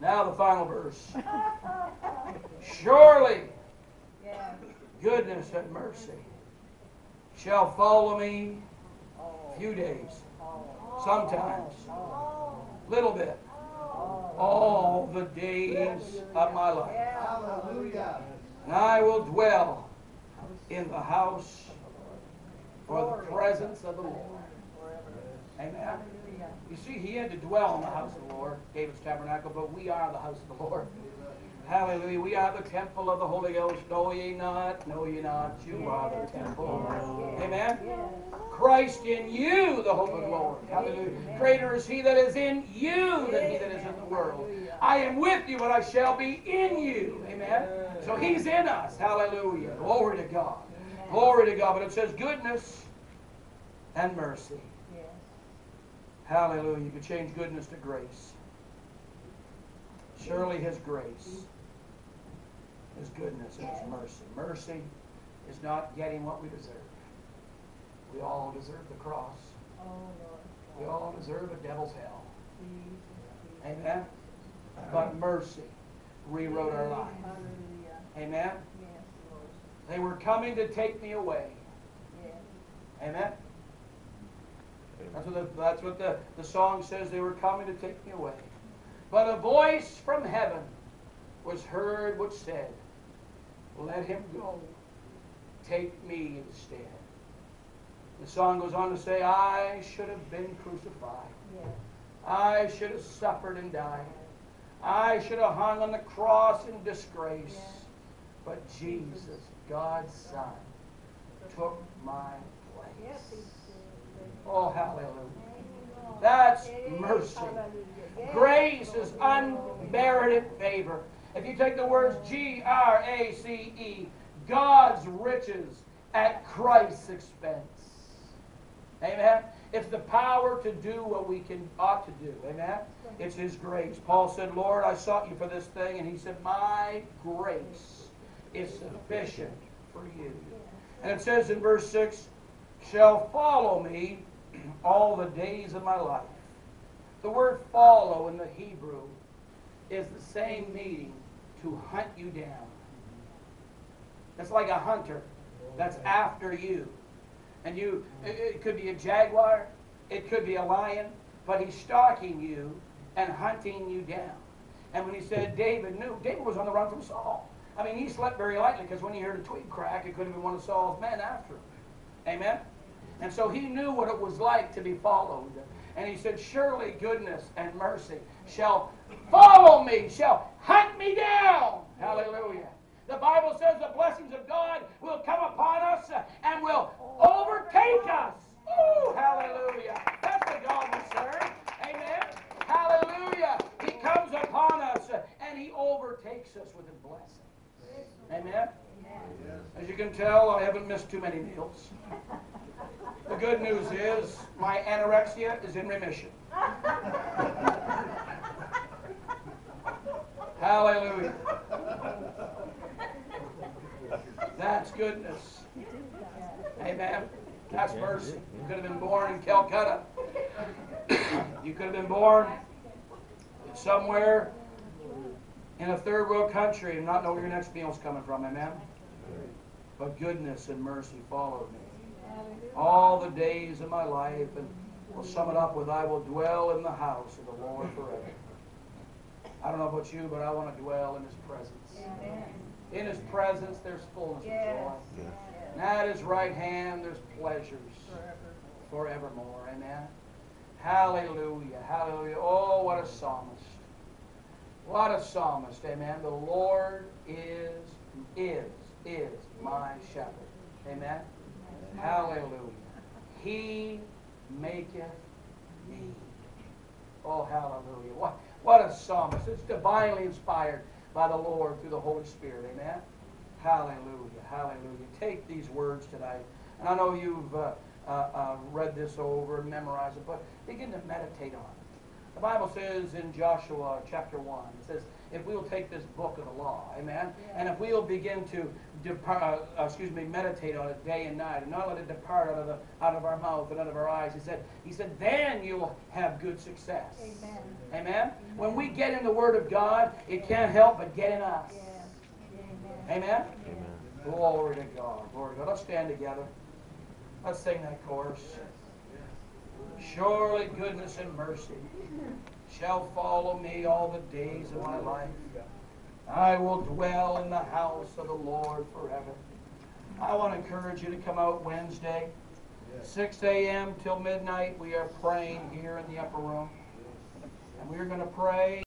Now the final verse. Surely goodness and mercy shall follow me a few days, sometimes, little bit, all the days of my life. And I will dwell in the house for the presence of the Lord. Amen. You see, he had to dwell in the house of the Lord, David's tabernacle, but we are the house of the Lord. Hallelujah. We are the temple of the Holy Ghost. Know ye not, know ye not, you are the temple. Amen. Christ in you, the hope of glory. Hallelujah. Greater is he that is in you than he that is in the world. I am with you, but I shall be in you. Amen. So he's in us. Hallelujah. Glory to God. Glory to God. But it says goodness and mercy. Hallelujah. You can change goodness to grace. Surely his grace, his goodness, and his mercy. Mercy is not getting what we deserve. We all deserve the cross. Oh, We all deserve a devil's hell. Amen. But mercy rewrote our life. Hallelujah. Amen. They were coming to take me away. Amen. That's what, the, that's what the, the song says. They were coming to take me away. But a voice from heaven was heard which said, Let him go. Take me instead. The song goes on to say, I should have been crucified. Yes. I should have suffered and died. I should have hung on the cross in disgrace. But Jesus, God's Son, took my Yes, he place. did. Oh, hallelujah. That's mercy. Grace is unmerited favor. If you take the words G R A C E, God's riches at Christ's expense. Amen. It's the power to do what we can ought to do. Amen. It's His grace. Paul said, "Lord, I sought you for this thing," and He said, "My grace is sufficient for you." And it says in verse six, "Shall follow me all the days of my life." The word follow in the Hebrew is the same meaning to hunt you down. It's like a hunter that's after you. And you, it, could be a jaguar, it could be a lion, but he's stalking you and hunting you down. And when he said David knew, David was on the run from Saul. I mean, he slept very lightly because when he heard a twig crack, it could have been one of Saul's men after him. Amen? And so he knew what it was like to be followed. And he said, Surely goodness and mercy shall follow me, shall hunt me down. Hallelujah. The Bible says the blessings of God will come upon us and will overtake us. Oh, hallelujah. That's the God we serve. Amen. Hallelujah. He comes upon us and he overtakes us with his blessings. Amen. As you can tell, I haven't missed too many meals. The good news is my anorexia is in remission. Hallelujah. That's goodness. Amen. That's mercy. You could have been born in Calcutta. You could have been born somewhere in a third world country and not know where your next meal's coming from. Amen. But goodness and mercy followed me all the days of my life, and we'll sum it up with I will dwell in the house of the Lord forever. I don't know about you, but I want to dwell in His presence. Amen. In His presence, there's fullness Yes. of joy. Yes. And at His right hand, there's pleasures Forever. forevermore. Amen. Hallelujah. Hallelujah. Oh, what a psalmist. What a psalmist. Amen. The Lord is, is, is my shepherd. Amen. Hallelujah. He maketh me. Oh, hallelujah. What, what a psalmist. It's divinely inspired by the Lord through the Holy Spirit. Amen. Hallelujah. Hallelujah. Take these words tonight. And I know you've uh, uh, uh, read this over and memorized it, but begin to meditate on it. The Bible says in Joshua chapter 1, it says, if we will take this book of the law, amen, and if we will begin to depart, uh, excuse me, meditate on it day and night, and not let it depart out of the out of our mouth and out of our eyes, he said, he said, then you will have good success. Amen. Amen. When we get in the Word of God, it can't help but get in us. Yeah. Amen. Amen. Amen. Glory to God. Glory to God. Let's stand together. Let's sing that chorus. Surely goodness and mercy shall follow me all the days of my life. I will dwell in the house of the Lord forever. I want to encourage you to come out Wednesday, 6 a.m. till midnight. We are praying here in the upper room. And we're going to pray.